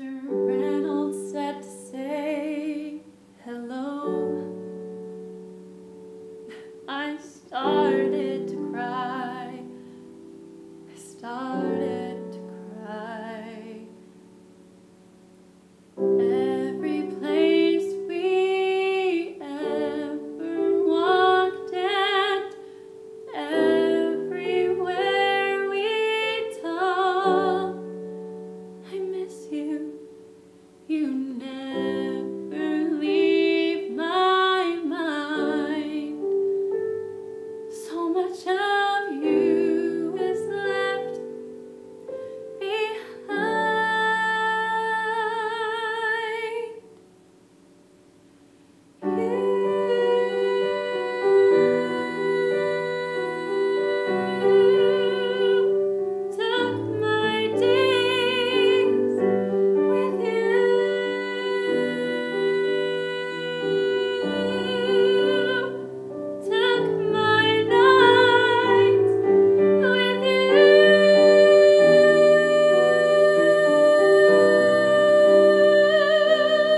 Mr. Reynolds said to say hello. I started time.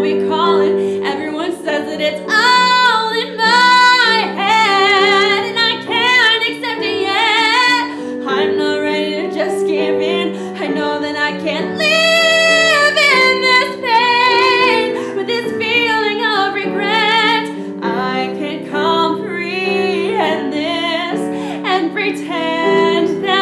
will be calling. Everyone says that it's all in my head, and I can't accept it yet. I'm not ready to just give in. I know that I can't live in this pain but this feeling of regret. I can't comprehend this and pretend that.